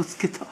ぶつけた。